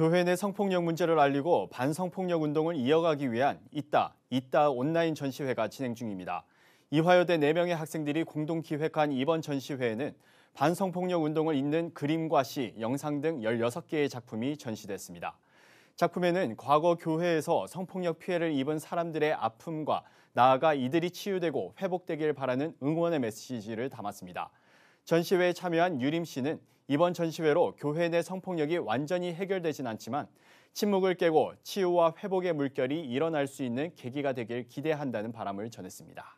교회 내 성폭력 문제를 알리고 반성폭력 운동을 이어가기 위한 있다, 있다 온라인 전시회가 진행 중입니다. 이화여대 4명의 학생들이 공동 기획한 이번 전시회에는 반성폭력 운동을 잇는 그림과 시, 영상 등 16개의 작품이 전시됐습니다. 작품에는 과거 교회에서 성폭력 피해를 입은 사람들의 아픔과 나아가 이들이 치유되고 회복되길 바라는 응원의 메시지를 담았습니다. 전시회에 참여한 유림 씨는 이번 전시회로 교회 내 성폭력이 완전히 해결되진 않지만 침묵을 깨고 치유와 회복의 물결이 일어날 수 있는 계기가 되길 기대한다는 바람을 전했습니다.